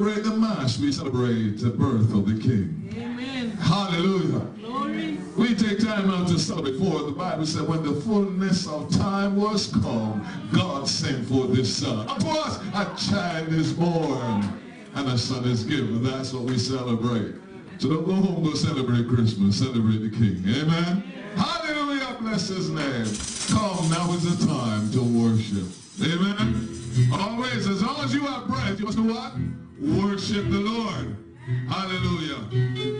celebrate the Mass, we celebrate the birth of the King. Amen. Hallelujah. Glory. We take time out to celebrate. For the Bible said, when the fullness of time was come, God sent forth his son. Of course, a child is born and a son is given. That's what we celebrate. So don't go home, go celebrate Christmas. Celebrate the King. Amen. Hallelujah. Bless his name. Come, now is the time to worship you must what? Worship the Lord. Hallelujah.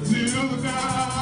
to the ground.